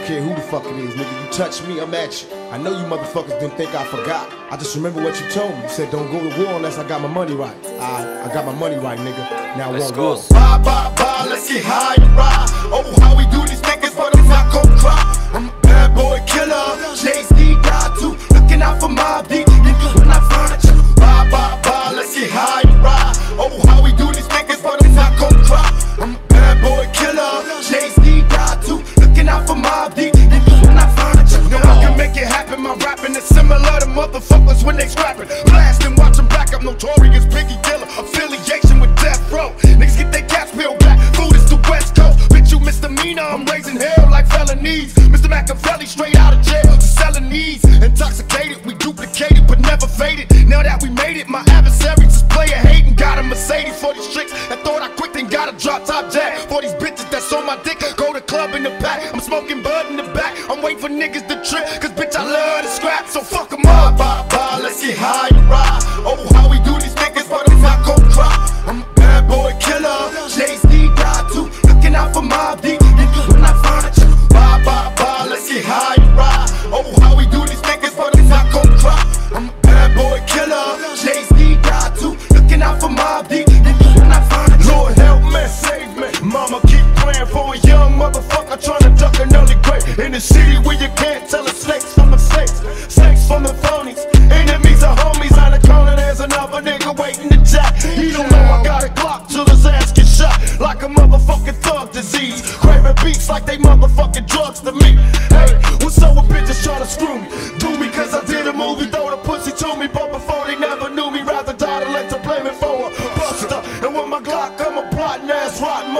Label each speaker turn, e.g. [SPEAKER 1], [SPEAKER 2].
[SPEAKER 1] don't care who the fuck it is, nigga. You touch me, I'm at you. I know you motherfuckers didn't think I forgot. I just remember what you told me. You said don't go to war unless I got my money right. I, I got my money right, nigga. Now I
[SPEAKER 2] Let's
[SPEAKER 1] won't
[SPEAKER 2] go.
[SPEAKER 3] Bye, bye, bye, let's get high and ride. Oh, how we do these for Mobb Deep. When I furniture. No, I can make it happen. My rapping is similar to motherfuckers when they scrapping. Blasting, watch 'em back. I'm notorious Biggie Killer. Affiliation with Death Row. Niggas get their cash peeled back. Food is the West Coast. Bitch, you misdemeanor. I'm raising hell like felonies. Mr. Machiavelli straight out of jail. Selling these. Intoxicated, we duplicated but never faded. Now that we made it, my adversaries is player hating. Got a Mercedes for these tricks that thought I quit, then got a drop top jack. For these bitches that's on my dick, smoking bud in the back. I'm waiting for niggas to trip, cause bitch, I love to scrap. So fuck 'em up, bye bye, In the city where you can't tell the snakes from the fakes, snakes from the phonies. Enemies are homies on the corner. There's another nigga waiting to jack. He don't know I got a Glock till his ass get shot like a motherfucking thug disease. Craving beats like they motherfucking drugs to me. Hey, what's up with bitches trying to screw me? Do me cause I did a movie, throw the pussy to me, but before they never knew me, rather die than let blame it for a buster. And with my Glock, I'm a plotting ass rotten